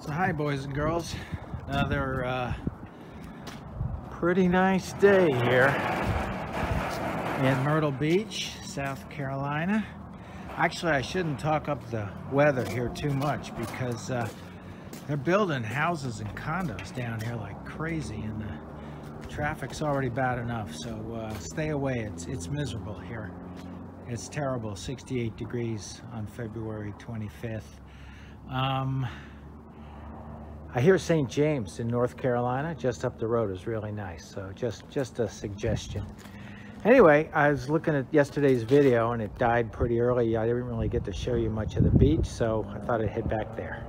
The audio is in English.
So hi boys and girls, another uh, pretty nice day here in Myrtle Beach, South Carolina. Actually, I shouldn't talk up the weather here too much because uh, they're building houses and condos down here like crazy and the traffic's already bad enough. So uh, stay away, it's, it's miserable here. It's terrible, 68 degrees on February 25th. Um, I hear St. James in North Carolina, just up the road, is really nice. So just, just a suggestion. Anyway, I was looking at yesterday's video and it died pretty early. I didn't really get to show you much of the beach, so I thought I'd head back there.